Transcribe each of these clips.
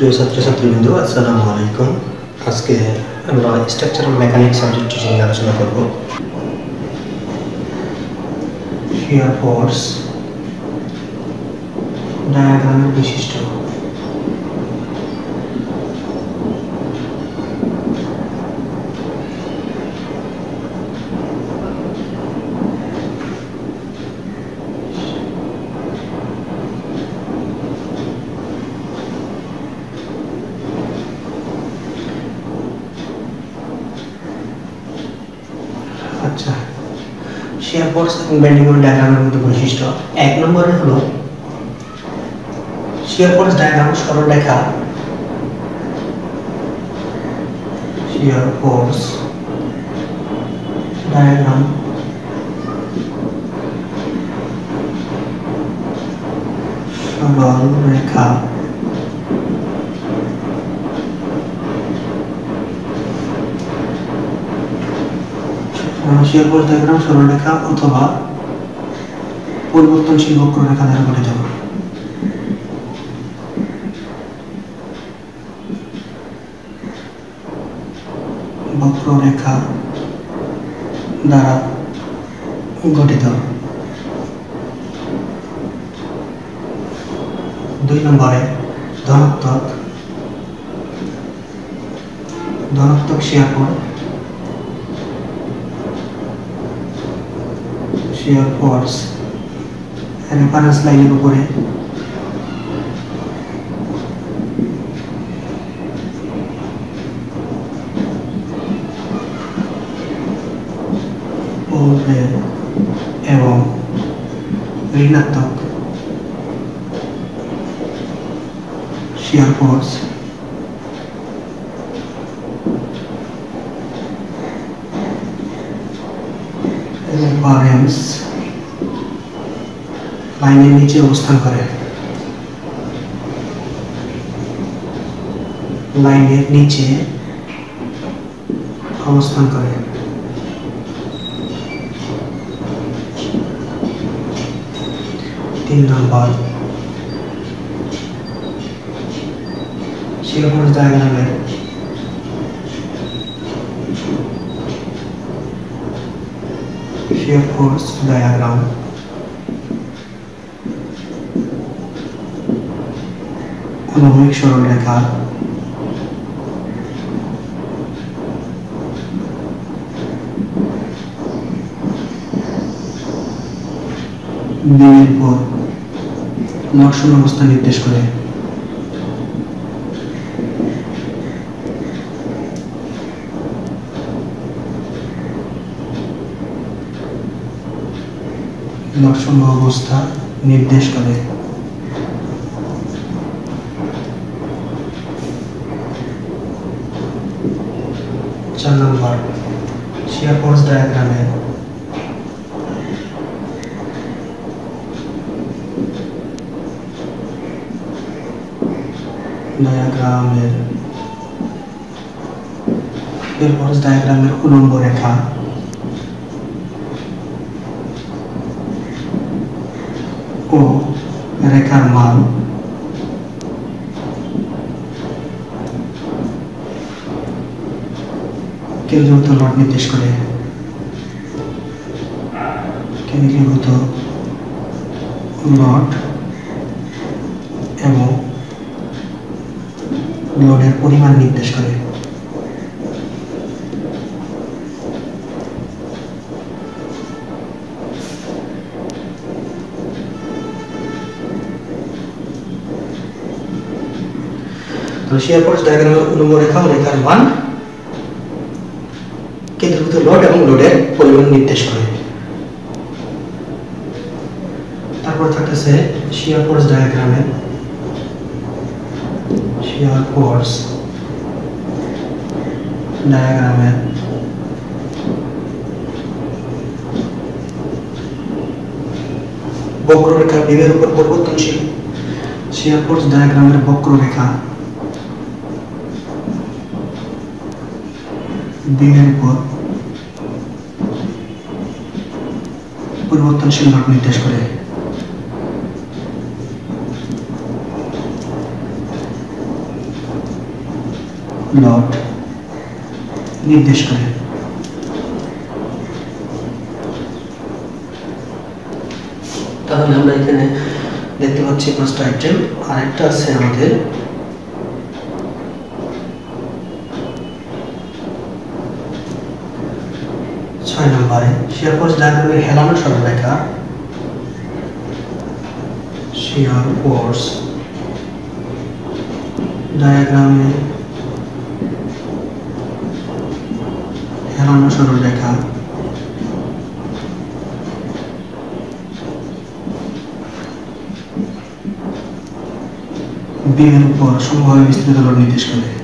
সুপ্রিয় ছাত্রছাত্রীবৃন্দ আসসালামু আলাইকুম আজকে আমরা স্ট্রাকচারাল মেকানিক্স সাবজেক্টটি নিয়ে আলোচনা করব শিয়ার ফোর্স ডায়াগ্রামের বৈশিষ্ট্য আচ্ছা শেয়ার ফোর্স বেন্ডিং ডায়াগ্রামের মধ্যে বৈশিষ্ট্য। এক নম্বরে হলো শেয়ার ফোর্স ডায়াগ্রাম সরল রেখা। শেয়ার ফোর্স ডায়াগ্রাম সরল শেয়ার ফোর্স সরলরেখা অথবা পরিবর্তনশীল বক্ররেখা দ্বারা গঠিত। বক্ররেখা দ্বারা গঠিত। দুই নম্বরে ধনাত্মক ধনাত্মক শেয়ার shear force রেফারেন্স লাইনের উপরে পড়বে এবং ঋণাত্মক shear force রেফারেন্স লাইনের নিচে অবস্থান করে লাইনের নিচে অবস্থান করে তিন নম্বর শিরোফোর্স ডায়াগ্রামের shear force diagram অনুভূমিক সরলরেখা। বিয়ের পর মরশুম অবস্থা নির্দেশ করে। দর্শন অবস্থা নির্দেশ করে চার নম্বর শিয়ার ফোর্স ডায়াগ্রামে ডায়াগ্রামের শিয়ার ফোর্স ডায়াগ্রামের উলম্ব রেখা ও রেখার মান। কেন্দ্রীভূত লট নির্দেশ করে কেন্দ্রীভূত লট এবং লোডের পরিমাণ নির্দেশ করে। শেয়ার ফোর্স ডায়াগ্রামের রেখা রেখার মান কেন্দ্রীভূত লোড এবং লোডের পরিমাণ নির্দেশ করে। তারপর থাকতেছে শিয়ার ফোর্স ডায়াগ্রামে। শিয়ার ফোর্স ডায়াগ্রামের বক্ররেখা বিমের উপর পরিবর্তনশীল। শিয়ার ফোর্স ডায়াগ্রামের বক্ররেখা। বিমের উপর পরিবর্তনশীল মান নির্দেশ করে। লট নির্দেশ করে। তাহলে আমরা এখানে দেখতে পাচ্ছি পাঁচটা আইটেম আরেকটা আছে আমাদের ছয় নম্বরে ফোর্স ডায়াগ্রামে হেলানো সরলরেখা শেয়ার ফোর্স ডায়াগ্রামে হেলানো সরলরেখা বিমের উপর সমভাবে বিস্তৃত নির্দেশ করে।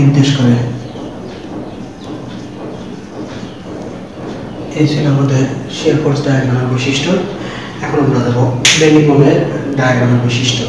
নির্দেশ করে। এই ছিল আমাদের শেয়ার ফোর্স ডায়াগ্রামের বৈশিষ্ট্য। এখন আমরা দেবো বেনিকমের ডায়াগ্রামের বৈশিষ্ট্য।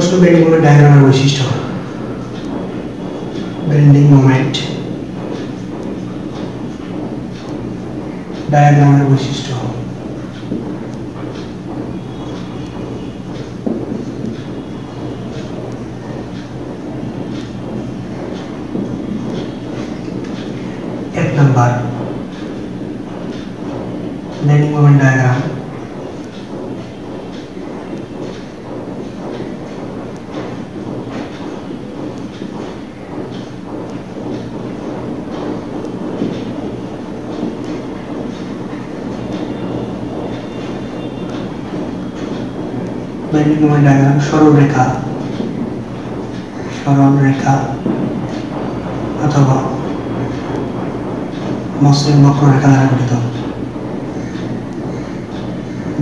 পরবর্তী প্রশ্ন বেন্ডিং মোমেন্ট ডায়াগ্রামের বৈশিষ্ট্য বেন্ডিং মোমেন্ট ডায়াগ্রামের বৈশিষ্ট্য এক number bending moment diagram bending moment diagram সরল রেখা সরল রেখা অথবা মসৃণ বক্ররেখা দ্বারা গঠিত।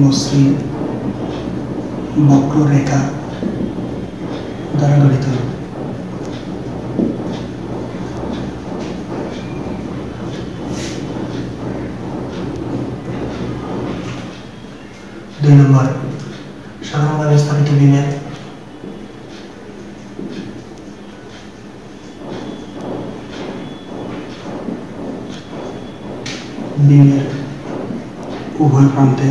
মসৃণ বক্ররেখা দ্বারা গঠিত। দুই নম্বর সাধারণভাবে স্থাপিত বিমের বিমের উভয় প্রান্তে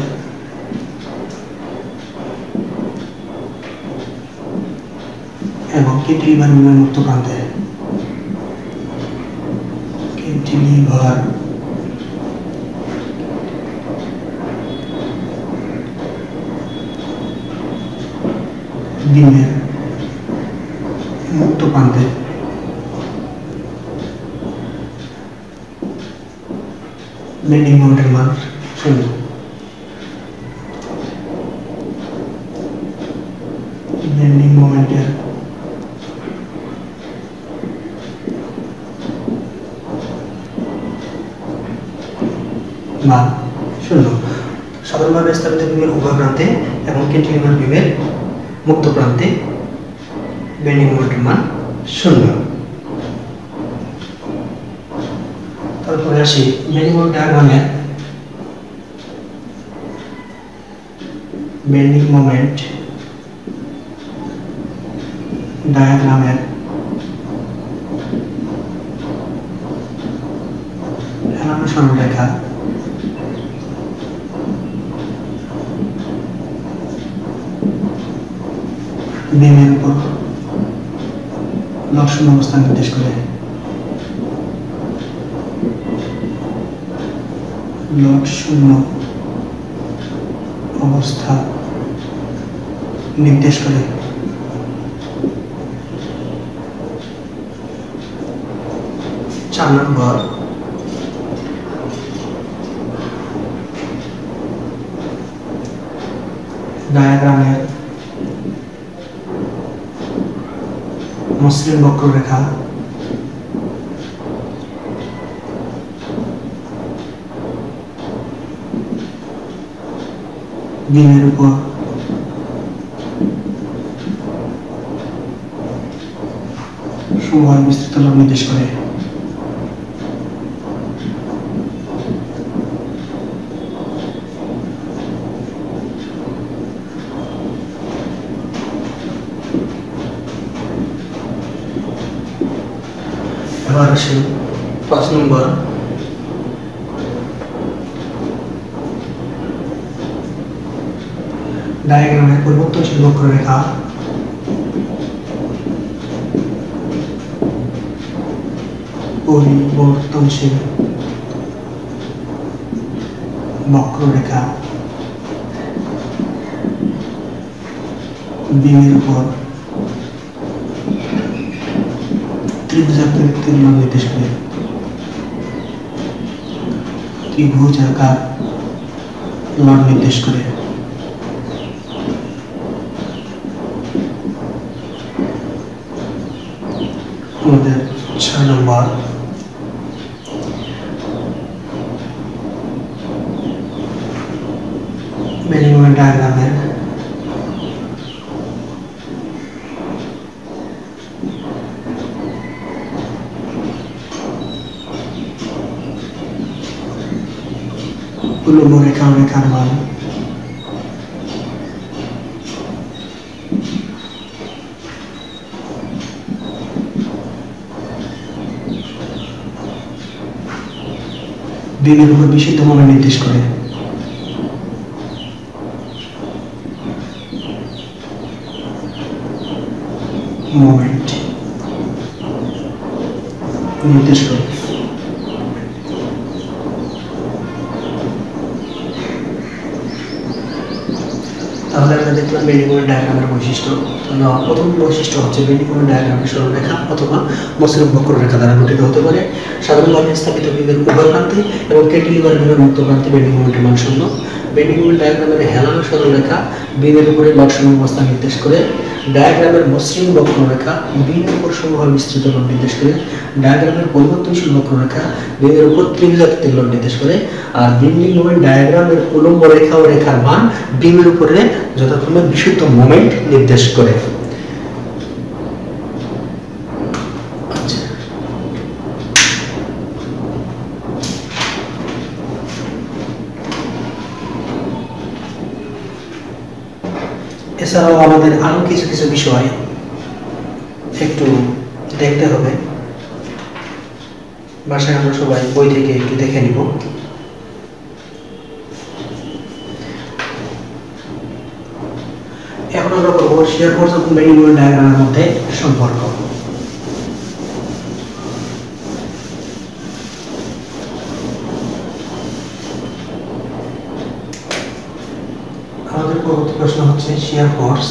এবং ক্যান্টিলিভার বিমের মুক্ত প্রান্তে ক্যান্টিলিভার বিমের মুক্ত প্রান্তে। বেন্ডিং মোমেন্টের মান শূন্য। সাধারণভাবে স্থাপিত বিমের উভয় প্রান্তে এবং ক্যান্টিলিভার বিমের মুক্ত প্রান্তে বেন্ডিং মোমেন্টের মান শূন্য তারপরে আসি বেন্ডিং ডায়াগ্রামের বেন্ডিং মোমেন্ট ডায়াগ্রামের হেলানো সরলরেখা বিমের উপর লক্ষণ অবস্থান নির্দেশ করে। শূন্য অবস্থা নির্দেশ করে। চার নম্বর। ডায়াগ্রামের মসৃণ বক্ররেখা। ডিমের উপর। সময় বিস্তৃত নির্দেশ করে। আসি পাঁচ নম্বর। ডায়াগ্রামের পরিবর্তনশীল বক্ররেখা। পরিবর্তনশীল বক্ররেখা। বিমের উপর ত্রিভুজাকৃতির নাম নির্দেশ করে ত্রিভুজাকার লড নির্দেশ করে আমাদের ছয় নম্বর মেরিমোমেন্ট ডায়াগ্রামের উলম্ব মান বিমের উপর বিশুদ্ধ মনে নির্দেশ করে মোমেন্ট নির্দেশ করে তাহলে আমরা দেখলাম বেন্ডিং ডায়াগ্রামের বৈশিষ্ট্য তাহলে প্রথম বৈশিষ্ট্য হচ্ছে বেন্ডিং ডায়াগ্রামের সরলরেখা অথবা মসৃণ বক্ররেখা দ্বারা গঠিত হতে পারে। সাধারণভাবে স্থাপিত বিমের উভয় প্রান্তে এবং ক্যান্টিলিভার বিমের মুক্ত প্রান্তে মোমেন্টের মান শূন্য বেন্ডিং মোমেন্ট ডায়াগ্রামের হেলানো সরলরেখা বিমের উপরে লক্ষণ অবস্থা নির্দেশ করে। ডায়াগ্রামের মসৃণ বক্ররেখা বিমের উপর সমূহ বিস্তৃত লোড নির্দেশ করে। ডায়াগ্রামের পরিবর্তনশীল বক্ররেখা বিমের উপর ত্রিভুজাকৃতিক লোড নির্দেশ করে। আর বেন্ডিং মোমেন্ট ডায়াগ্রামের উলম্ব রেখা ও রেখার মান বিমের উপরে যথাক্রমে বিশুদ্ধ মোমেন্ট নির্দেশ করে আচ্ছা। এছাড়াও আমাদের আরও কিছু কিছু বিষয় একটু দেখতে হবে। বাসায় আমরা সবাই বই থেকে একটু দেখে নিব। এখন আমরা করব শেয়ার পর্যন্ত ডায়াগ্রামের মধ্যে সম্পর্ক আমাদের পরবর্তী প্রশ্ন হচ্ছে শেয়ার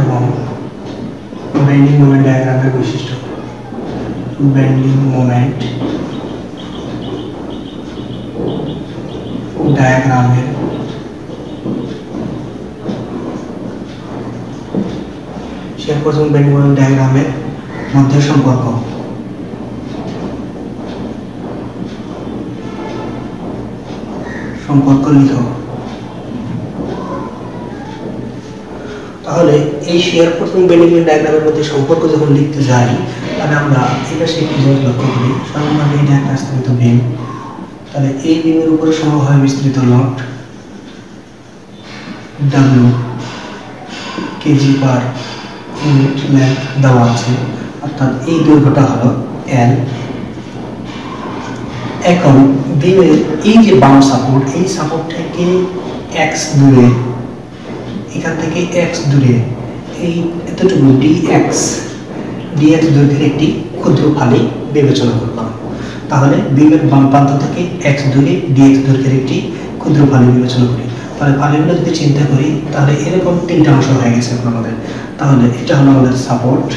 এবং বেন্ডিং মোমেন্ট ডায়াগ্রামের বৈশিষ্ট্য। বেন্ডিং মোমেন্ট ডায়াগ্রামের শেয়ার ফোর্স এবং বেন্ডিং মোমেন্ট ডায়াগ্রামের মধ্যে সম্পর্ক। সম্পর্ক লিখো তাহলে এই শেয়ার প্রথম বেনিফিট ডায়াগ্রামের মধ্যে সম্পর্ক যখন লিখতে যাই, তাহলে আমরা এটা সেই জিনিস লক্ষ্য করি। সাধারণভাবে এটা একটা স্থিত বিম তাহলে এই বিমের উপরে সমভাবে বিস্তৃত load W KG per unit length দেওয়া আছে। অর্থাৎ এই দৈর্ঘ্যটা হলো এল এখন বিমের এই যে বাম সাপোর্ট এই সাপোর্ট থেকে এক্স দূরে, এখান থেকে এক্স দূরে, এই এতটুকু ডি এক্স ডি এক্স দৈর্ঘ্যের একটি ক্ষুদ্র ফালি বিবেচনা করলাম। তাহলে বিমের বাম প্রান্ত থেকে এক্স দূরে ডি এক্স দৈর্ঘ্যের একটি ক্ষুদ্র ফালি বিবেচনা করি। তাহলে ফালিগুলো যদি চিন্তা করি, তাহলে এরকম তিনটা অংশ হয়ে গেছে এখন আমাদের। তাহলে এটা হলো আমাদের সাপোর্ট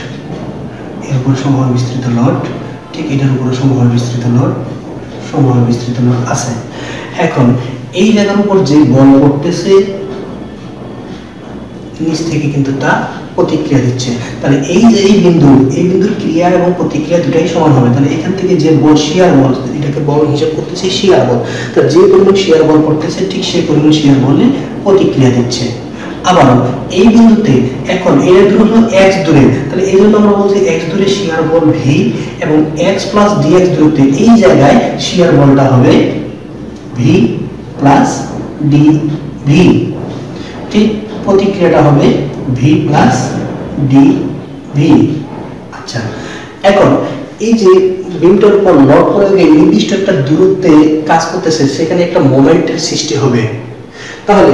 এর উপর সমূহ বিস্তৃত লট ঠিক এটার উপর সমূহ বিস্তৃত লোড সমূহ বিস্তৃত আছে। এখন, এই জায়গার উপর যে বল করতেছে, নিচ থেকে কিন্তু তা প্রতিক্রিয়া দিচ্ছে। তাহলে এই যে এই বিন্দু, এই বিন্দুর ক্রিয়া এবং প্রতিক্রিয়া দুটাই সমান হবে। তাহলে এখান থেকে যে বল, শিয়ার বল, এটাকে বল হিসাব করতেছে শিয়ার বল। তাহলে যে পরিমাণ শিয়ার বল করতেছে, ঠিক সেই পরিমাণ শিয়ার বলে প্রতিক্রিয়া দিচ্ছে। আবার এই বিন্দুতে এখন এর দূর হলো x দূরে, তাহলে এই জন্য আমরা বলছি x দূরে শিয়ার বল v এবং x প্লাস dx দূরত্বে এই জায়গায় শিয়ার বলটা হবে v প্লাস dv ঠিক প্রতিক্রিয়াটা হবে v প্লাস dv আচ্ছা এখন এই যে বিমটার উপর লড প্রয়োগে নির্দিষ্ট একটা দূরত্বে কাজ করতেছে, সেখানে একটা মোমেন্টের সৃষ্টি হবে। তাহলে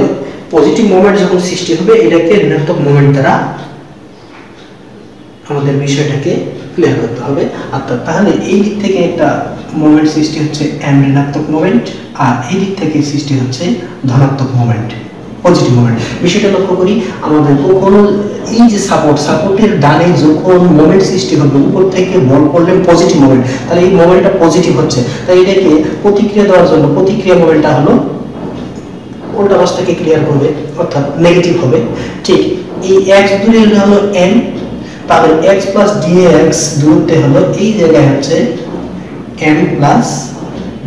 পজিটিভ মোমেন্ট যখন সৃষ্টি হবে, এটাকে ঋণাত্মক মোমেন্ট দ্বারা আমাদের বিষয়টাকে ক্লিয়ার করতে হবে। অর্থাৎ তাহলে এই দিক থেকে একটা মোমেন্ট সৃষ্টি হচ্ছে এম ঋণাত্মক মোমেন্ট আর এই দিক থেকে সৃষ্টি হচ্ছে ধনাত্মক মোমেন্ট পজিটিভ মোমেন্ট বিষয়টা লক্ষ্য করি, আমাদের কখনো এই যে সাপোর্ট সাপোর্টের ডানে যখন মোমেন্ট সৃষ্টি হবে, উপর থেকে বল করলে পজিটিভ মোমেন্ট তাহলে এই মোমেন্টটা পজিটিভ হচ্ছে। তাই এটাকে প্রতিক্রিয়া দেওয়ার জন্য, প্রতিক্রিয়া মোমেন্টটা হলো উল্টা অবস্থাকে ক্লিয়ার করবে, অর্থাৎ নেগেটিভ হবে। ঠিক, এই এক্স দূরে হলে n, তাহলে এক্স প্লাস dx দূরত্বে হলো এই জায়গায় হচ্ছে m প্লাস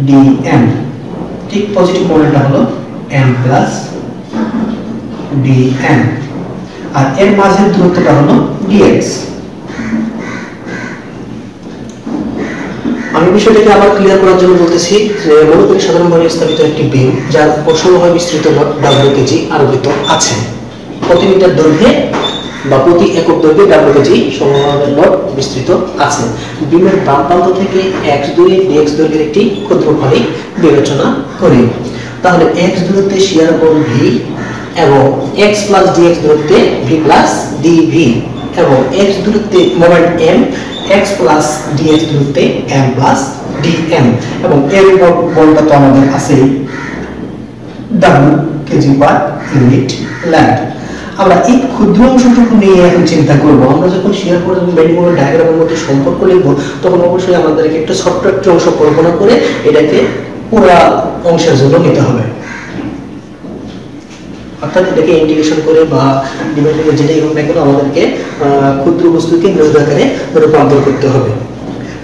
dm ঠিক পজিটিভ মোমেন্টটা হলো m প্লাস dm আর এর মাঝের দূরত্বটা হলো dx আমি বিষয়টাকে আবার ক্লিয়ার করার জন্য বলতেছি যে মনে করি সাধারণভাবে স্থাপিত একটি বিম, যার সমভাবে বিস্তৃত ডাব্লিউ কেজি আরোপিত আছে। প্রতি মিটার দৈর্ঘ্যে বা প্রতি একক দৈর্ঘ্যে ডাব্লিউ কেজি সমভাবে লট বিস্তৃত আছে। বিমের বাম প্রান্ত থেকে এক্স দূরে ডিএক্স দৈর্ঘ্যের একটি ক্ষুদ্র ফলিক বিবেচনা করি। তাহলে এক্স দূরত্বে শিয়ার বল ভি এবং এক্স প্লাস ডিএক্স দূরত্বে ভি প্লাস ডিভি এবং এক্স দূরত্বে moment M X plus DX দূরত্বে এম প্লাস ডিএম এবং এর বলটা তো আমাদের আছেই। W KG per unit length আমরা এই ক্ষুদ্র অংশটুকু নিয়ে এখন চিন্তা করব। আমরা যখন শেয়ার করে বেন্ডিং মোমেন্ট ডায়াগ্রামের মধ্যে সম্পর্ক লিখব, তখন অবশ্যই আমাদেরকে একটা ছোট্ট একটা অংশ কল্পনা করে এটাকে পুরো অংশের জন্য নিতে হবে। অর্থাৎ এটাকে ইন্টিগ্রেশন করে বা ডিভাইড করে যেটাই হোক না কেন আমাদেরকে ক্ষুদ্র বস্তুকে আকারে রূপান্তর করতে হবে।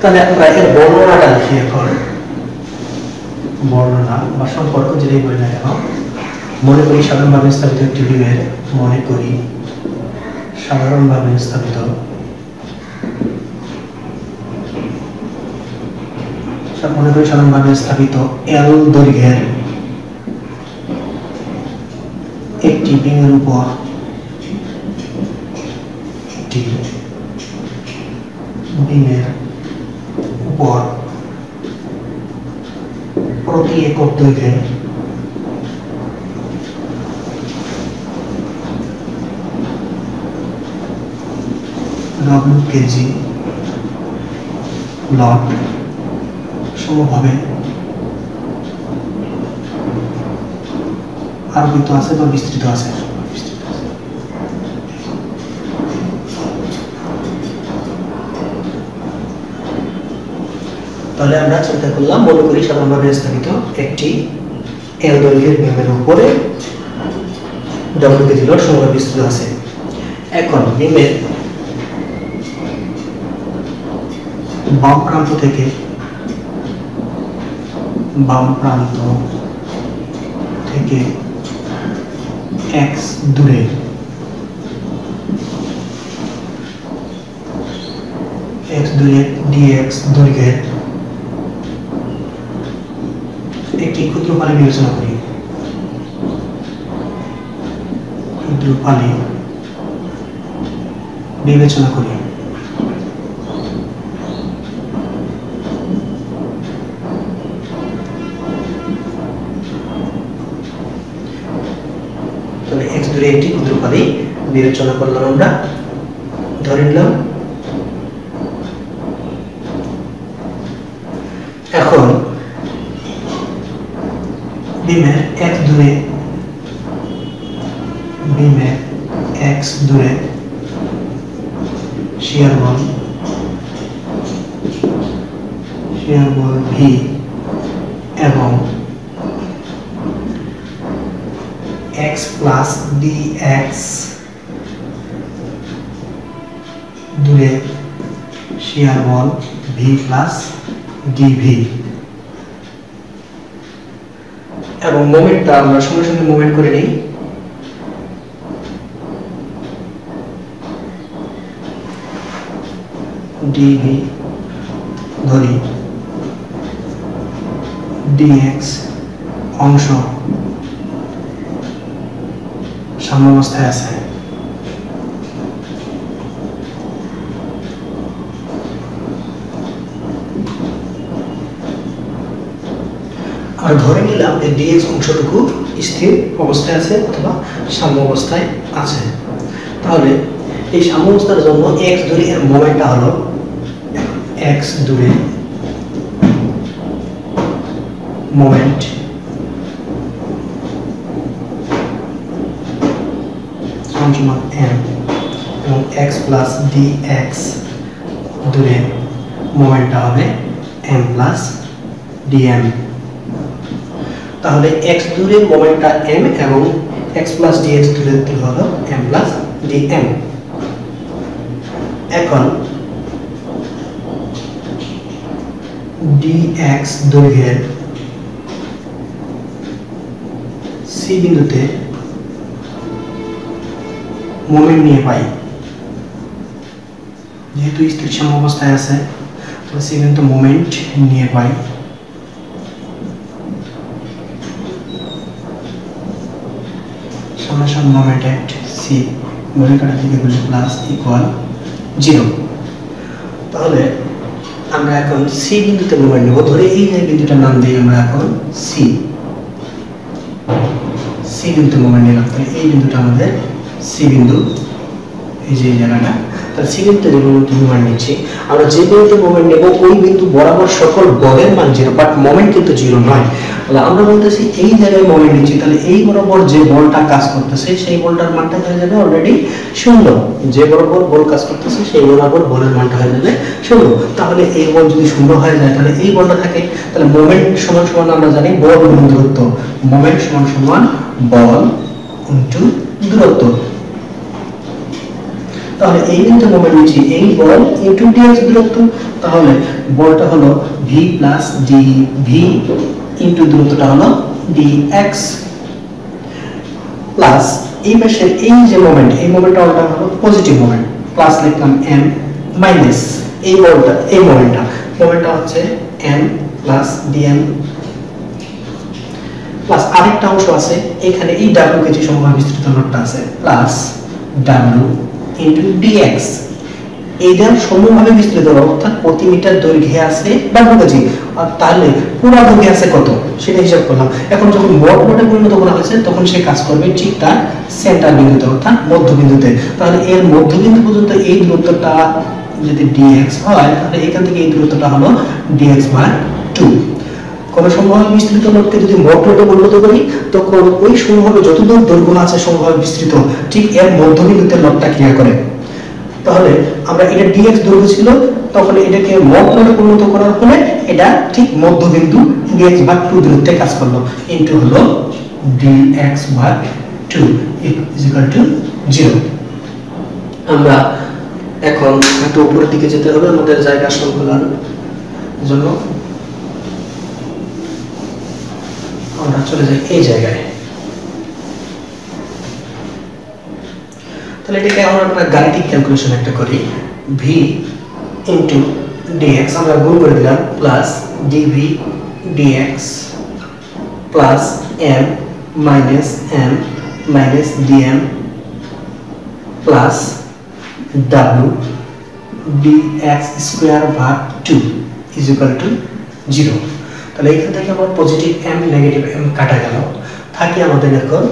তাহলে আমরা এর বর্ণনাটা লিখি এখন। বর্ণনা বা সম্পর্ক যেটাই বলি না কেন, মনে করি সাধারণভাবে স্থাপিত একটি ডিমের মনে করি। সাধারণভাবে স্থাপিত। মনে করি সাধারণভাবে স্থাপিত এল দৈর্ঘ্যের একটি বিমের উপর বিমের উপর প্রতি একক দৈর্ঘ্যে কেজি লট সমভাবে আরোপিত আছে বা বিস্তৃত আছে। তাহলে আমরা চিন্তা করলাম মনে করি সাধারণভাবে স্থাপিত একটি এল দৈর্ঘ্যের বিমের উপরে ডব্লিউ কেজি লট সমভাবে বিস্তৃত আছে। এখন বিমের বাম প্রান্ত থেকে বাম প্রান্ত থেকে এক্স দূরে এক্স দূরে ডিএক্স দৈর্ঘ্যের একটি ক্ষুদ্র পালি বিবেচনা করি। ক্ষুদ্র পালি বিবেচনা করি। দূরে একটি ক্ষুদ্র পালি বিবেচনা করলাম আমরা। ধরে নিলাম এখন বিমের এক্স দূরে, বিমের এক্স দূরে শিয়ার বল শিয়ার বল ভি এবং x plus dx দূরে শিয়ার বল v প্লাস dv মোমেন্টটা আমরা সঙ্গে সঙ্গে মুভমেন্ট করে নিই। ডিভি ধরি। ডিএক্স অংশ সাম্যাবস্থায় আছে। আর ধর যে ডিএক্স অংশটুকু স্থির অবস্থায় আছে অথবা সাম্য অবস্থায় আছে। তাহলে এই সাম্য অবস্থার জন্য এক্স দূরে এর মোমেন্টটা হলো এক্স দূরে মোমেন্ট এবং এক্স প্লাস ডি এক্স দূরে মোমেন্টটা হবে এম প্লাস ডিএম তাহলে এক্স দূরে মোমেন্টটা এম এবং এক্স প্লাস ডিএক্স দূরে হলো এম প্লাস এখন ডিএক্স দৈর্ঘ্যের সি বিন্দুতে মোমেন্ট নিয়ে পাই। যেহেতু স্থির অবস্থায় আছে তো সি বিন্দুতে মোমেন্ট নিয়ে পাই। Summation moment at c ঘড়ির কাটা থেকে গুলি প্লাস ইকুয়াল জিরো তাহলে আমরা এখন সি বিন্দুতে মোমেন্ট নেব। ধরে এই যে বিন্দুটার নাম দিই আমরা এখন সি সি বিন্দুতে মোমেন্ট নিলাম। তাহলে এই বিন্দুটা আমাদের সি বিন্দু। এই যে জায়গাটা। তাহলে সি বিন্দুতে যে বিন্দুতে মোমেন্ট নিচ্ছি, আমরা যে বিন্দুতে মোমেন্ট নেব, ওই বিন্দু বরাবর সকল বলের মান জিরো বাট মোমেন্ট কিন্তু জিরো নয়। তাহলে আমরা বলতেছি, এই জায়গায় মোমেন্ট নিচ্ছি তাহলে এই বরাবর যে বলটা কাজ করতেছে, সেই বলটার মানটা হয়ে যাবে অলরেডি শূন্য যে বরাবর বল কাজ করতেছে, সেই বরাবর বলের মানটা হয়ে যাবে শূন্য তাহলে এই বল যদি শূন্য হয়ে যায়, তাহলে এই বলটা থাকে, তাহলে মোমেন্ট সমান সমান আমরা জানি বল গুণ দূরত্ব। মোমেন্ট সমান সমান বল ইনটু দূরত্ব। তাহলে এই বিন্দু মোমেন্ট নিচ্ছি এই বল ইনটু ডিএক্স দূরত্ব, তাহলে বলটা হলো V plus D V into দূরত্বটা হলো ডিএক্স প্লাস এই পাশের এই যে মোমেন্ট এই মোমেন্টটা ওটা হলো পজিটিভ মোমেন্ট প্লাস লিখলাম এম মাইনাস এই বলটা এই মোমেন্টটা মোমেন্টটা হচ্ছে এম প্লাস ডিএম প্লাস আরেকটা অংশ আছে, এখানে এই ডাব্লিউ কে যে সমবায় বিস্তৃত নোটটা আছে প্লাস ডাব্লিউ ইন্টু ডিএক্স এইটার সমভাবে বিস্তৃত অর্থাৎ প্রতি মিটার দৈর্ঘ্যে আছে ডাব্লিউ কেজি তাহলে পুরো দৈর্ঘ্যে আছে কত? সেটা হিসাব করলাম। এখন যখন মোট মোটে পরিণত করা হয়েছে, তখন সে কাজ করবে ঠিক তার সেন্টার বিন্দুতে, অর্থাৎ মধ্যবিন্দুতে তাহলে এর মধ্যবিন্দু পর্যন্ত এই দূরত্বটা যদি ডিএক্স হয়, তাহলে এখান থেকে এই দূরত্বটা হলো ডিএক্স বাই টু কোন সমভাবে বিস্তৃত নোটকে যদি মোট নোটে পরিণত করি, তখন ওই সমভাবে যতদূর দৈর্ঘ্য আছে সমভাবে বিস্তৃত, ঠিক এর মধ্যবিন্দুতে নোটটা ক্রিয়া করে। তাহলে আমরা এটা ডিএক্স দৈর্ঘ্য ছিল তখন এটাকে নোটে পরিণত করার ফলে এটা ঠিক মধ্যবিন্দু ডিএক্স ভাগ টু দূরত্বে কাজ করল। ইনটু হলো ডিএক্স ভাগ টু ইকুয়াল টু জিরো আমরা এখন একটু উপরের দিকে যেতে হবে, আমাদের জায়গা সংকুলন জন্য। আমরা চলে যাই এই জায়গায়। তাহলে এটাকে আমরা একটা গাণিতিক ক্যালকুলেশন একটা করি। ভি ইন্টু ডিএক্স আমরা গুণ করে দিলাম plus dv dx plus M minus M minus dm plus W dx square ভাগ two is equal to zero তাহলে এখান থেকে আমার পজিটিভ এম নেগেটিভ এম কাটা গেল। থাকে আমাদের এখন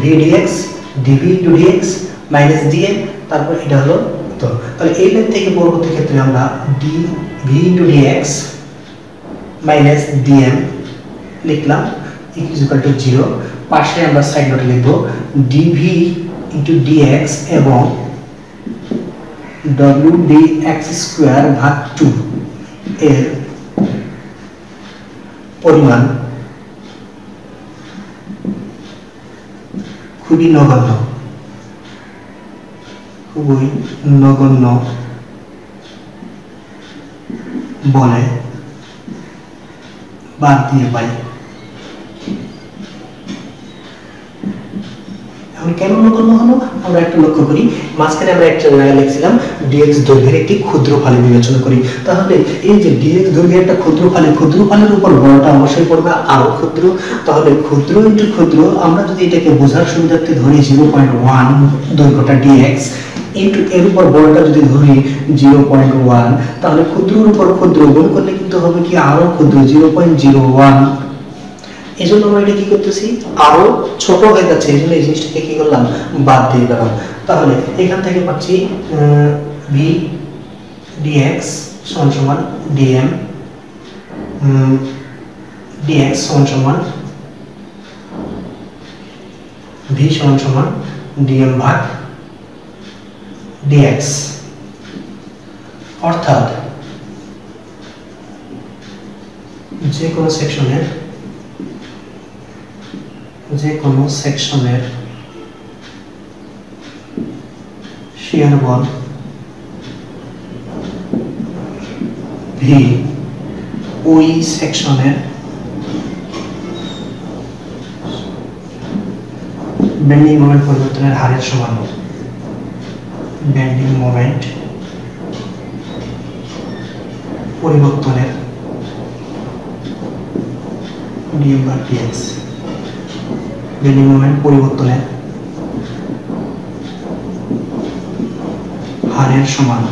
v dx dv to dx minus dm তারপর এটা হলো তো তাহলে এই লাইন থেকে পরবর্তী ক্ষেত্রে আমরা d v into dx minus dm লিখলাম ইকুয়াল টু জিরো পাশে আমরা সাইড নোটে লিখব ডিভি ইন্টু ডিএক্স এবং ডব্লিউ ডি এক্স স্কোয়ার ভাগ টু এর পরিমাণ খুবই নগণ্য। খুবই নগণ্য বলে বাদ দিয়ে পাই। কেন নগণ্য হলো? আমরা লক্ষ্য করি। মাঝখানে আমরা একটা জায়গায় লিখছিলাম ডিএক্স দৈর্ঘ্যের একটি ক্ষুদ্র ফালি বিবেচনা করি। তাহলে এই যে ডিএক্স দৈর্ঘ্যের একটা ক্ষুদ্র ফালি, ক্ষুদ্র ফালির উপর বলটা অবশ্যই পড়বে আরও ক্ষুদ্র। তাহলে ক্ষুদ্র ইন্টু ক্ষুদ্র, আমরা যদি এটাকে বোঝার সুবিধার্থে ধরি জিরো পয়েন্ট ওয়ান দৈর্ঘ্যটা ডিএক্স ইন্টু এর উপর বড়টা যদি ধরি, জিরো পয়েন্ট ওয়ান তাহলে ক্ষুদ্রের উপর ক্ষুদ্র গুণ করলে কিন্তু হবে কি আরও ক্ষুদ্র, জিরো পয়েন্ট জিরো ওয়ান এই জন্য আমরা এটা কি করতেছি? আরও ছোট হয়ে যাচ্ছে এই জন্য এই জিনিসটাকে কি করলাম? বাদ দিয়ে তাহলে এখান থেকে পাচ্ছি ভি ডিএক্স সমান সমান ডিএম ডিএক্স সমান সমান ভি সমান সমান ডিএম ভাগ ডিএক্স অর্থাৎ যে কোনো সেকশনের যে কোনো সেকশনের শিয়ার বল ভি ওই সেকশনের বেন্ডিং মোমেন্ট পরিবর্তনের হারের সমান বেন্ডিং মোমেন্ট পরিবর্তনের ডিএম বা ডিএক্স বেন্ডিং মোমেন্ট পরিবর্তনের হারের সমান।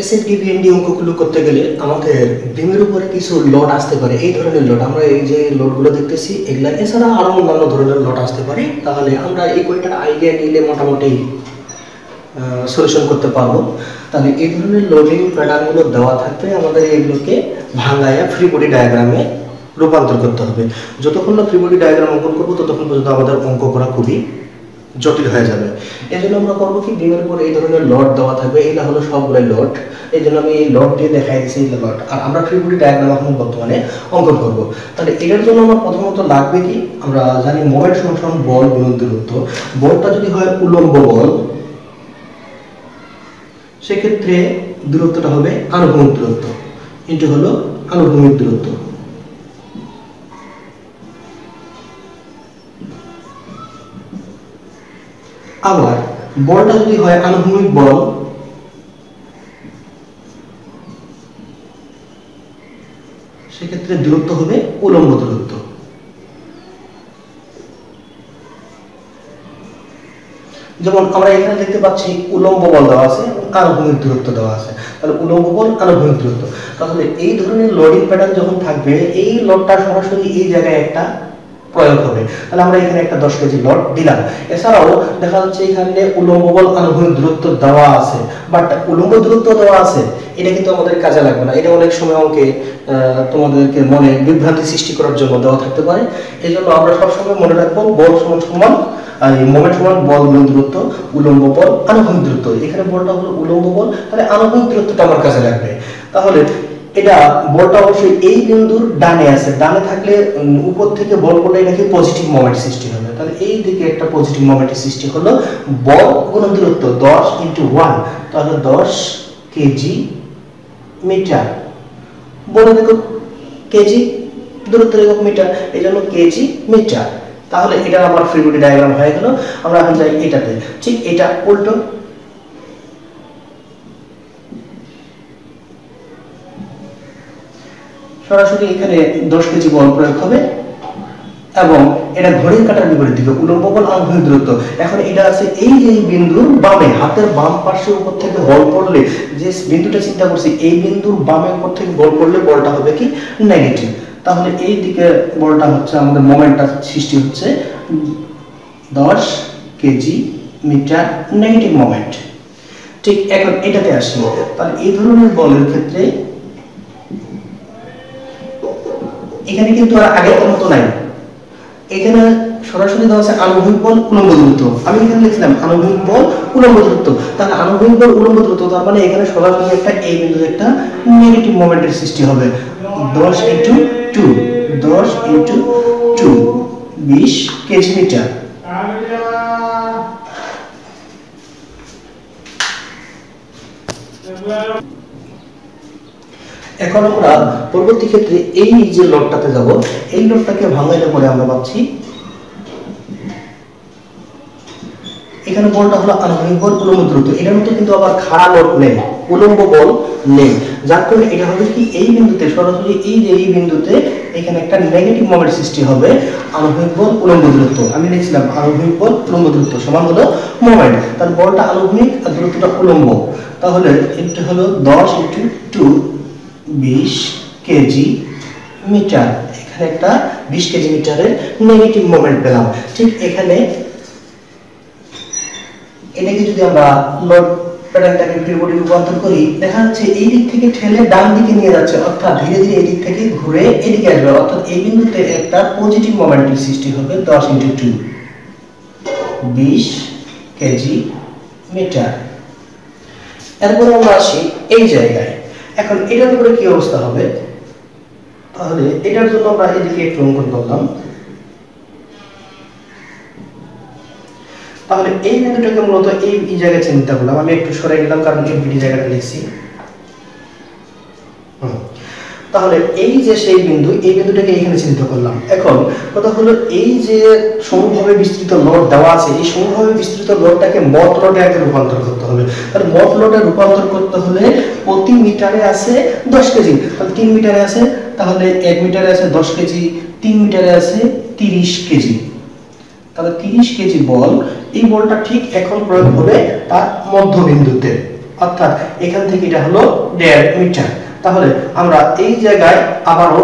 এসএড ডিভিএনডি অঙ্কগুলো করতে গেলে আমাদের বিমের উপরে কিছু লোড আসতে পারে। এই ধরনের লোড আমরা এই যে লোডগুলো দেখতেছি, এগুলা এছাড়া আরও অন্যান্য ধরনের লোড আসতে পারে। তাহলে আমরা এই কয়টার আইডিয়া নিলে মোটামুটি সলিউশন করতে পারব। তাহলে এই ধরনের লোডিং প্যাটার্নগুলো দেওয়া থাকবে আমাদের এগুলোকে ভাঙায়া ফ্রি বডি ডায়াগ্রামে রূপান্তর করতে হবে। যতক্ষণ না ফ্রি বডি ডায়াগ্রাম অঙ্কন করব, ততক্ষণ পর্যন্ত আমাদের অঙ্ক করা খুবই জটিল হয়ে যাবে। এই জন্য আমরা করব কি? বিমের উপর এই ধরনের লট দেওয়া থাকবে। এইগুলো হলো সবগুলো লট। এই জন্য আমি এই লট দিয়ে দেখাই দিচ্ছি এই লট। আর আমরা ফ্রি ডায়াগ্রাম এখন বর্তমানে অঙ্কন করব। তাহলে এটার জন্য আমরা প্রথমত লাগবে কি? আমরা জানি মোমেন্ট সমান বল গুণন দূরত্ব বলটা যদি হয় উলম্ব বল, সেক্ষেত্রে দূরত্বটা হবে আনুভূমিক দূরত্ব। ইন্টু হলো আনুভূমিক দূরত্ব। আবার বলটা যদি হয় আনুভূমিক বল, সেক্ষেত্রে দূরত্ব হবে উলম্ব দূরত্ব। যেমন আমরা এখানে দেখতে পাচ্ছি উলম্ব বল দেওয়া আছে, আনুভূমিক দূরত্ব দেওয়া আছে। তাহলে উলম্ব বল, আনুভূমিক দূরত্ব। তাহলে এই ধরনের লোডিং প্যাটার্ন যখন থাকবে, এই লোডটা সরাসরি এই জায়গায় একটা প্রয়োগ হবে। তাহলে আমরা এখানে একটা দশ কেজি লট দিলাম। এছাড়াও দেখা যাচ্ছে এখানে উলম্ব বল আনুভূমিক দূরত্ব দেওয়া আছে। বাট উলম্ব দূরত্ব দেওয়া আছে, এটা কিন্তু আমাদের কাজে লাগবে না। এটা অনেক সময় অঙ্কে তোমাদেরকে মনে বিভ্রান্তি সৃষ্টি করার জন্য দেওয়া থাকতে পারে। এই জন্য আমরা সবসময় মনে রাখব বল সমান সমান মোমেন্ট সমান বল দূরত্ব উলম্ব বল আনুভূমিক দূরত্ব। এখানে বলটা হলো উলম্ব বল, তাহলে আনুভূমিক দূরত্বটা আমার কাছে লাগবে। তাহলে এটা বলটা অবশ্যই এই বিন্দুর ডানে আছে। ডানে থাকলে উপর থেকে বল পড়লে নাকি পজিটিভ মোমেন্ট সৃষ্টি হবে। তাহলে এই দিকে একটা পজিটিভ মোমেন্টের সৃষ্টি হলো বল গুণ দূরত্ব, দশ ইন্টু ওয়ান তাহলে দশ কেজি মিটার। বলে দেখো, কেজি দূরত্ব একক মিটার, এই জন্য কেজি মিটার। তাহলে এটা আমার ফ্রি বডি ডায়াগ্রাম হয়ে গেল। আমরা এখন যাই এটাতে। ঠিক এটা উল্টো সরাসরি এখানে দশ কেজি বল প্রয়োগ হবে এবং এটা ঘড়ির কাটার বিপরীত দিকে, উলম্ব বল আনুভূমিক দূরত্ব। এখন এটা আছে এই যে বিন্দুর বামে, হাতের বাম পাশের উপর থেকে বল পড়লে, যে বিন্দুটা চিন্তা করছি, এই বিন্দুর বামের উপর থেকে বল পড়লে বলটা হবে কি নেগেটিভ। তাহলে এই দিকে বলটা হচ্ছে আমাদের মোমেন্টটা সৃষ্টি হচ্ছে দশ কেজি মিটার নেগেটিভ মোমেন্ট। ঠিক, এখন এটাতে আসি। তাহলে এই ধরনের বলের ক্ষেত্রে এখানে কিন্তু আর আগের মতো নাই। এখানে সরাসরি দেওয়া আছে আনুভূমিক বল উলম্ব দূরত্ব আমি এখানে লিখলাম আনুভূমিক বল উলম্ব দূরত্ব তাহলে আনুভূমিক বল উলম্ব দূরত্ব তার মানে এখানে সরাসরি একটা এই বিন্দুতে একটা নেগেটিভ মোমেন্টের সৃষ্টি হবে। দশ ইন্টু টু দশ ইন্টু টু বিশ কেজি মিটার এখন আমরা পরবর্তী ক্ষেত্রে এই যে লোডটাতে যাব, এই লোডটাকে ভাঙাইলে পরে আমরা পাচ্ছি, এখানে বলটা হলো আনুভূমিক বল উলম্ব দ্রুত এটার মধ্যে কিন্তু আবার খাড়া লোড নেই, উলম্ব বল নেই। যার কারণে এটা হবে কি, এই বিন্দুতে, সরাসরি এই যে এই বিন্দুতে এখানে একটা নেগেটিভ মোমেন্ট সৃষ্টি হবে আনুভূমিক বল উলম্ব দূরত্ব। আমি লিখছিলাম আনুভূমিক বল উলম্ব দূরত্ব সমান হলো মোমেন্ট তার বলটা আনুভূমিক আর দূরত্বটা উলম্ব। তাহলে এটা হলো দশ ইন্টু টু বিশ কেজি মিটার। এখানে একটা বিশ কেজি মিটারের নেগেটিভ মোমেন্ট পেলাম। ঠিক এখানে এটাকে যদি আমরা লোড প্যাটার্নটাকে রূপান্তর করি, দেখা যাচ্ছে এই দিক থেকে ঠেলে ডান দিকে নিয়ে যাচ্ছে, অর্থাৎ ধীরে ধীরে এই দিক থেকে ঘুরে এদিকে আসবে। অর্থাৎ এই বিন্দুতে একটা পজিটিভ মোমেন্টের সৃষ্টি হবে দশ ইন্টু টু বিশ কেজি মিটার। এরপরে আমরা আসি এই জায়গায়। এখন এটার উপরে কি অবস্থা হবে? তাহলে এটার জন্য আমরা এদিকে একটু অঙ্কন করলাম। তাহলে এই বিন্দুটাকে মূলত এই জায়গায় চিন্তা করলাম। আমি একটু সরে গেলাম, কারণ এই জায়গাটা লিখছি। তাহলে এই যে সেই বিন্দু, এই বিন্দুটাকে এখানে চিন্তা করলাম। এখন কথা হলো এই যে সমভাবে বিস্তৃত লোড দেওয়া আছে, এই সমভাবে বিস্তৃত লোডটাকে মত লোডে আগে রূপান্তর করতে হবে। তাহলে মত লোডে রূপান্তর করতে হলে প্রতি মিটারে আছে দশ কেজি। তাহলে তিন মিটারে আছে তাহলে এক মিটারে আছে দশ কেজি, তিন মিটারে আছে তিরিশ কেজি। তাহলে তিরিশ কেজি বল, এই বলটা ঠিক এখন প্রয়োগ হবে তার মধ্যবিন্দুতে। অর্থাৎ এখান থেকে এটা হলো দেড় মিটার। তাহলে আমরা এই জায়গায় আবারও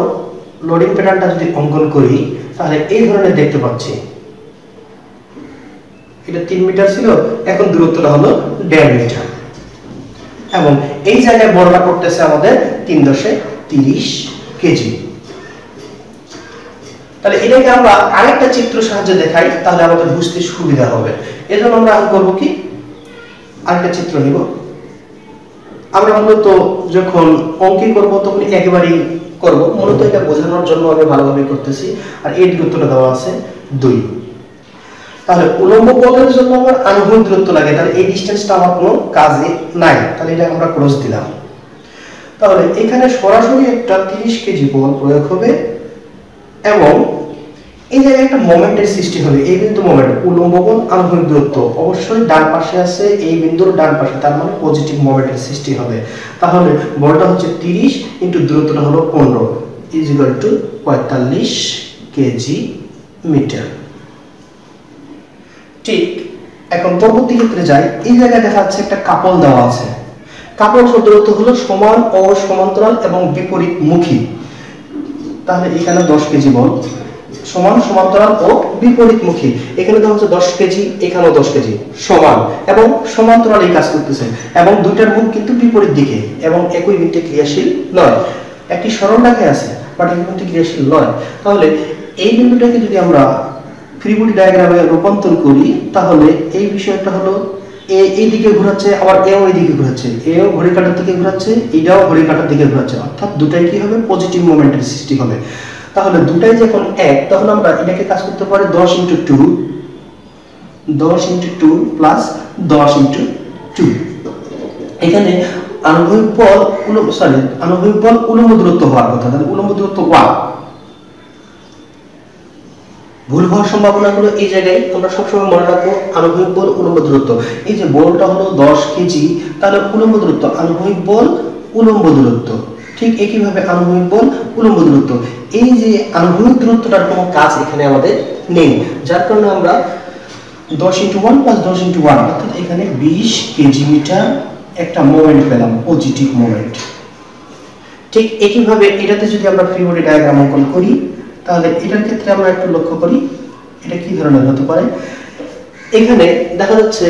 লোডিং প্যাটার্নটা যদি অঙ্কন করি, তাহলে এই ধরনের দেখতে পাচ্ছি। এটা তিন মিটার ছিল, এখন দূরত্বটা হলো দেড় মিটার। এবং এই জায়গায় বলটা করতেছে আমাদের তিন দশে তিরিশ কেজি। তাহলে এটাকে আমরা আরেকটা চিত্র সাহায্যে দেখাই, তাহলে আমাদের বুঝতে সুবিধা হবে। এজন্য আমরা করব কি? আরেকটা চিত্র নিব। আমরা মূলত যখন অঙ্কে করব, তখন একেবারেই করব। মূলত এটা বোঝানোর জন্য আমি ভালোভাবে করতেছি। আর এই দূরত্বটা দেওয়া আছে দুই। তাহলে উলম্ব পথের জন্য আমার আনুভূমিক দূরত্ব লাগে। তাহলে এই ডিসটেন্সটা আমার কোনো কাজে নাই। তাহলে এটা আমরা ক্রস দিলাম। তাহলে এখানে সরাসরি একটা 30 কেজি বল প্রয়োগ হবে এবং এই জায়গায় একটা মোমেন্টের সৃষ্টি হবে, এই বিন্দু মোমেন্ট উলম্ব কোণ, আনুভূমিক দূরত্ব। অবশ্যই ডান পাশে আছে এই বিন্দুর ডান পাশে, তার মানে পজিটিভ মোমেন্টের সৃষ্টি হবে। তাহলে বলটা হচ্ছে 30 ইনটু দূরত্বটা হলো 15 is equal to 45 KG metre. ঠিক, এখন পরবর্তী ক্ষেত্রে যাই, এই জায়গায় দেখা যাচ্ছে একটা কাপল দেওয়া আছে। কাপল শব্দগত হলো সমান ও সমান্তরাল এবং বিপরীত মুখী তাহলে এখানে 10 কেজি বল। সমান সমান্তরাল ও বিপরীতমুখী। এখানে দেওয়া হচ্ছে দশ কেজি, এখানেও দশ কেজি, সমান। এবং সমান্তরাল এই কাজ করতেছে। এবং দুইটার মুখ কিন্তু বিপরীত দিকে। এবং একই বিন্দুতে ক্রিয়াশীল নয়। একটি সরল রেখা আছে, বাট এই বিন্দুটি ক্রিয়াশীল নয়। তাহলে এই বিন্দুটাকে যদি আমরা ফ্রিবডি ডায়াগ্রামে রূপান্তর করি, তাহলে এই বিষয়টা হলো এ, এই দিকে ঘোরাচ্ছে, আবার এও এই দিকে ঘোরাচ্ছে। এও ঘড়ি কাটার দিকে ঘোরাচ্ছে, এটাও ঘড়ি কাটার দিকে ঘোরাচ্ছে। অর্থাৎ দুটাই কি হবে? পজিটিভ মোমেন্টের সৃষ্টি হবে। তাহলে দুটাই যখন এক, তখন আমরা এটাকে কাজ করতে পারি দশ ইন্টু টু দশ ইন্টু টু প্লাস দশ ইন্টু টু এখানে আনুভূমিক বল উলম্ব সরি আনুভূমিক বল উলম্ব দূরত্ব হওয়ার কথা, তাহলে উলম্ব দূরত্ব ওয়ান ভুল হওয়ার সম্ভাবনা সম্ভাবনাগুলো এই জায়গায় আমরা সবসময় মনে রাখব আনুভূমিক বল উলম্ব দূরত্ব এই যে বলটা হলো দশ কেজি, তাহলে উলম্ব দূরত্ব আনুভূমিক বল উলম্ব দূরত্ব ঠিক একইভাবে আনুভূমিক বল উলম্ব দূরত্ব। এই যে আনুভূমিক দূরত্বটার কোনো কাজ এখানে আমাদের নেই। যার কারণে আমরা দশ ইন্টু ওয়ান প্লাস দশ ইন্টু ওয়ান অর্থাৎ এখানে বিশ কেজি মিটার একটা মোমেন্ট পেলাম পজিটিভ মোমেন্ট ঠিক একইভাবে এটাতে যদি আমরা ফ্রি বডি ডায়াগ্রাম অঙ্কন করি, তাহলে এটার ক্ষেত্রে আমরা একটু লক্ষ্য করি, এটা কি ধরনের হতে পারে? এখানে দেখা যাচ্ছে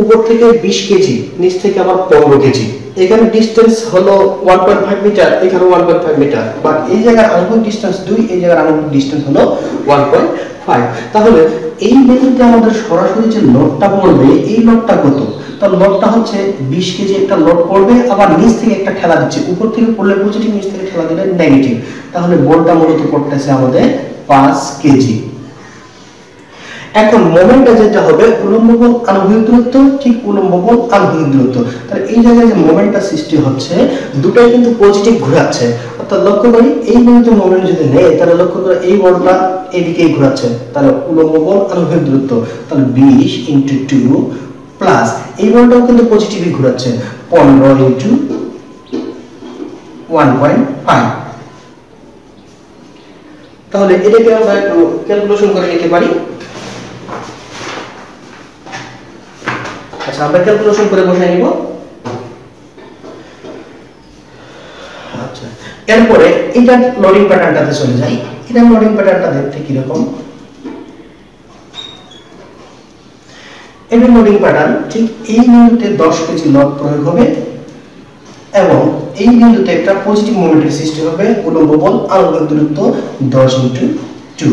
উপর থেকে বিশ কেজি, নিচ থেকে আবার পনেরো কেজি। এখানে ডিস্টেন্স হলো ওয়ান পয়েন্ট ফাইভ মিটার এখানে one point five metre but এই জায়গার আনুভূমিক ডিস্টেন্স দুই, এই জায়গার আনুভূমিক ডিস্টেন্স হলো ওয়ান পয়েন্ট ফাইভ তাহলে এই বিন্দুতে আমাদের সরাসরি যে লোডটা পড়বে, এই লোডটা কত? তার লোডটা হচ্ছে বিশ কেজি একটা লোড পড়বে, আবার নিচ থেকে একটা ঠেলা দিচ্ছে। উপর থেকে পড়লে পজিটিভ নিচ থেকে ঠেলা দিলে নেগেটিভ তাহলে বলটা মূলত পড়তেছে আমাদের পাঁচ কেজি। এখন মোমেন্টটা যেটা হবে উলম্ব বল আনুভূমিক দূরত্ব ঠিক উলম্ব বল আনুভূমিক দূরত্ব তাহলে এই জায়গায় যে মোমেন্টটা সৃষ্টি হচ্ছে, দুটাই কিন্তু পজিটিভ ঘোরাচ্ছে। অর্থাৎ লক্ষ্য করি, এই বিন্দুতে মোমেন্ট যদি নেয়, তাহলে লক্ষ্য করে এই বলটা এদিকেই ঘোরাচ্ছে। তাহলে উলম্ব বল আনুভূমিক দূরত্ব তাহলে বিশ ইন্টু টু প্লাস এই বলটাও কিন্তু পজিটিভই ঘোরাচ্ছে। পনেরো ইন্টু ওয়ান পয়েন্ট ফাইভ তাহলে এটাকে আমরা একটু ক্যালকুলেশন করে নিতে পারি। আচ্ছা আমরা ক্যালকুলেশন করে বসাই নিব। আচ্ছা এরপরে এটা লোডিং প্যাটার্নটাতে চলে যাই। এটা লোডিং প্যাটার্নটা দেখতে কীরকম? এটা লোডিং প্যাটার্ন ঠিক এই বিন্দুতে 10 কেজি লক প্রয়োগ হবে এবং এই বিন্দুতে একটা পজিটিভ মোমেন্টের সৃষ্টি হবে উলম্ব বল আনুভূমিক দূরত্ব 10 ইনটু 2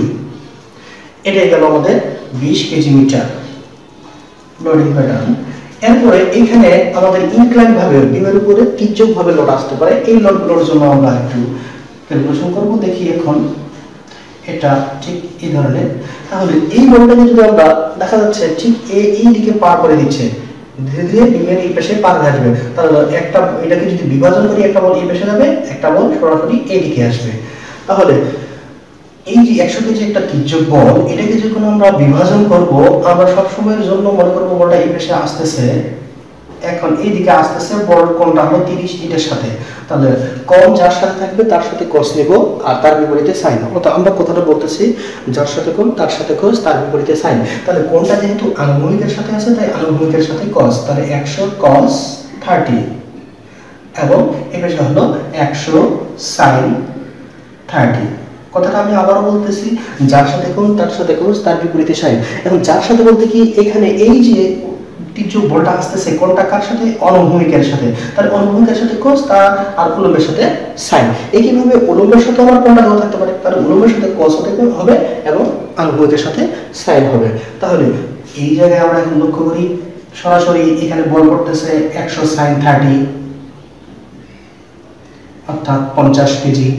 এটাই গেল আমাদের 20 কেজি মিটার লোডিং প্যাটার্ন এরপরে এখানে আমাদের ইনক্লাইন ভাবে, বিমের উপরে তির্যক ভাবে লোড আসতে পারে। এই লোডগুলোর জন্য আমরা একটু ক্যালকুলেশন করব, দেখি এখন এটা ঠিক এই ধরনের। তাহলে এই লোডটাকে যদি আমরা, দেখা যাচ্ছে ঠিক এই দিকে পার করে দিচ্ছে, ধীরে ধীরে বিমের এই পাশে পার হয়ে আসবে। তাহলে একটা, এটাকে যদি বিভাজন করি, একটা বল এই পেশে যাবে, একটা বল সরাসরি এই দিকে আসবে। তাহলে এই যে একশো কেজি একটা তির্যক বল, এটাকে যখন আমরা বিভাজন করব, আমরা সব সময়ের জন্য মনে করব বলটা এই পাশে আসতেছে। এখন এই দিকে আসতেছে বড় কোনটা হলো তিরিশ, এটার সাথে। তাহলে কম যার সাথে থাকবে, তার সাথে কস নেব, আর তার বিপরীতে সাইন অর্থাৎ আমরা কথাটা বলতেছি, যার সাথে কম তার সাথে কস তার বিপরীতে সাইন তাহলে কোনটা যেহেতু আনুভূমিকের সাথে আছে, তাই আনুভূমিকের সাথে কস তাহলে একশো কস থার্টি এবং এ পাশে হলো একশো সাইন থার্টি কথাটা আমি আবারও বলতেছি, যার সাথে কোন তার সাথে কোন তার বিপরীতে সাইন। এখন যার সাথে বলতে কি, এখানে এই যে তির্যক বলটা আসতেছে, কোনটা কার সাথে? সাথে। তার সাথে আর সাথে একইভাবে উলম্বের সাথে আমার কোনটা থাকতে পারে? তার উলম্বের সাথে কস হতে হবে এবং অনুভূমিকের সাথে সাইন হবে। তাহলে এই জায়গায় আমরা এখন লক্ষ্য করি, সরাসরি এখানে বল করতেছে একশো সাইন থার্টি, অর্থাৎ পঞ্চাশ কেজি।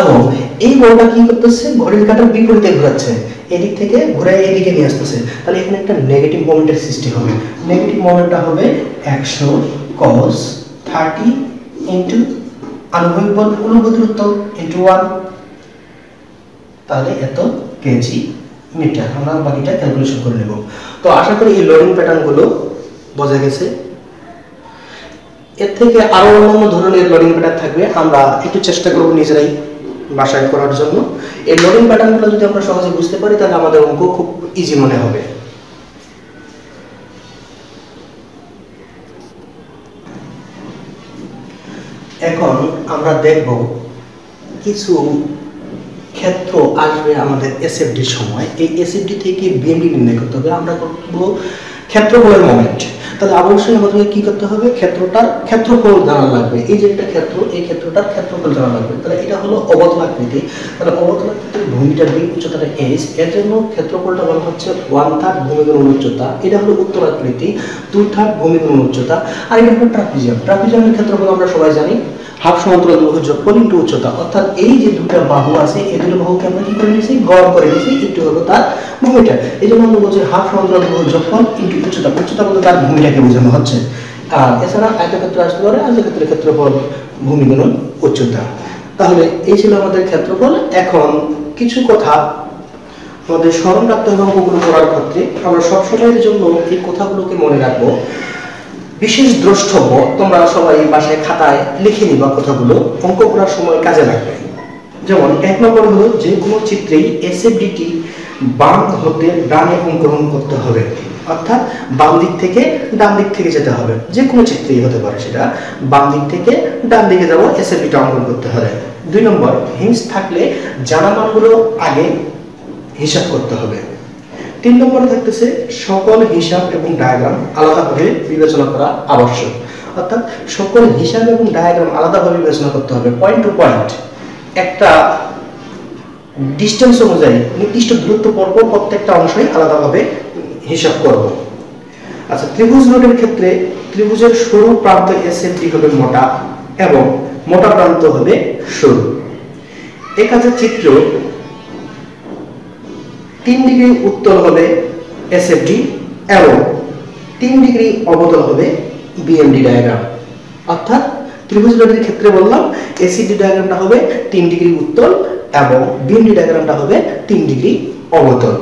এবং এই বলটা কি করতেছে? ঘড়ির কাটার বিপরীতে ঘোরাচ্ছে। এদিক থেকে ঘুরে এদিকে নিয়ে আসতেছে। তাহলে এখানে একটা নেগেটিভ মোমেন্টের সৃষ্টি হবে। নেগেটিভ মোমেন্টটা হবে একশো কস থার্টি ইন্টু আনুভূমিক বল দূরত্ব ইন্টু ওয়ান তাহলে এত কেজি মিটার। আমরা বাকিটা ক্যালকুলেশন করে নেব। তো আশা করি এই লোডিং প্যাটার্নগুলো বোঝা গেছে। এর থেকে আরও অন্যান্য ধরনের লোডিং প্যাটার্ন থাকবে। আমরা একটু চেষ্টা করব নিজেরাই। বাসায় করার জন্য। এই লোডিং প্যাটার্নগুলো যদি আমরা সহজে বুঝতে পারি, তাহলে আমাদের অঙ্ক খুব ইজি মনে হবে। এখন আমরা দেখব কিছু ক্ষেত্র আসবে আমাদের এসএফডির সময়। এই এসএফডি থেকে বিএমডি নির্ণয় করতে হবে। আমরা করব ক্ষেত্রফলের মোমেন্ট তাহলে অবশ্যই আমাদের কি করতে হবে? ক্ষেত্রটার ক্ষেত্রফল জানা লাগবে। এই যে একটা ক্ষেত্র, এই ক্ষেত্রটার ক্ষেত্রফল জানা লাগবে। তাহলে এটা হলো অবতলাকৃতি তাহলে অবতল আকৃতির ভূমিটার বি উচ্চতাটা এইচ এর জন্য ক্ষেত্রফলটা বলা হচ্ছে ওয়ান থার্ড ভূমিগুণ উচ্চতা। এটা হলো উত্তর আকৃতি টু থার্ড ভূমিগুণ উচ্চতা। আর এটা হলো ট্রাপিজিয়াম। ট্রাপিজিয়ামের ক্ষেত্রফল আমরা সবাই জানি। হাফ সমান্তরাল দুবাহু যোগফল ইন্টু উচ্চতা। অর্থাৎ এই যে দুটো বাহু আছে এই দুটো বাহুকে আমরা কি করে নিয়েছি? গড় করে নিয়েছি। একটু হলো তার ভূমিটা। এই জন্য আমরা বলছি, হাফ সমান্তরাল দুবাহু যোগফল ইন্টু উচ্চতা উচ্চতা বলতে তার ভূমিটাকে বোঝানো হচ্ছে। আর এছাড়া আয়তক্ষেত্র আসতে পারে, আয়তক্ষেত্রের ক্ষেত্রফল, ভূমি গুণন উচ্চতা। তাহলে এই ছিল আমাদের ক্ষেত্রফল। এখন কিছু কথা আমাদের স্মরণ রাখতে হবে অঙ্কগুলো করার ক্ষেত্রে। আমরা সবসময়ের জন্য এই কথাগুলোকে মনে রাখব। বিশেষ দ্রষ্টব্য, তোমরা সবাই বাসায় খাতায় লিখে নিবা কথাগুলো, অঙ্ক করার সময় কাজে লাগবে। যেমন, এক নম্বর হলো যে কোনো চিত্রেই এসএফডিটি বাম হতে ডানে অঙ্কন করতে হবে। অর্থাৎ বাম দিক থেকে ডান দিক থেকে যেতে হবে। যে কোনো চিত্রেই হতে পারে সেটা। বাম দিক থেকে ডান দিকে যাব এসএফডিটা অঙ্কন করতে হবে। দুই নম্বর, হিংস থাকলে জানা মানগুলো আগে হিসাব করতে হবে। তিন নম্বরে থাকতেছে সকল হিসাব এবং ডায়াগ্রাম আলাদাভাবে বিবেচনা করা আবশ্যক। অর্থাৎ সকল হিসাব এবং ডায়াগ্রাম আলাদাভাবে বিবেচনা করতে হবে পয়েন্ট টু পয়েন্ট একটা ডিস্টেন্স অনুযায়ী নির্দিষ্ট দূরত্ব পরপর প্রত্যেকটা অংশই আলাদাভাবে হিসাব করব। আচ্ছা ত্রিভুজ রোডের ক্ষেত্রে ত্রিভুজের সরু প্রান্ত এসএফডি হবে মোটা এবং মোটা প্রান্ত হবে সরু। এ কাজে চিত্র তিন ডিগ্রি উত্তল হবে এসএফডি এবং তিন ডিগ্রি অবতল হবে বিএমডি ডায়াগ্রাম অর্থাৎ ত্রিভুজ ক্ষেত্রে বললাম এসিডি ডায়াগ্রামটা হবে তিন ডিগ্রি উত্তল এবং বিএমডি ডায়াগ্রামটা হবে তিন ডিগ্রি অবতল।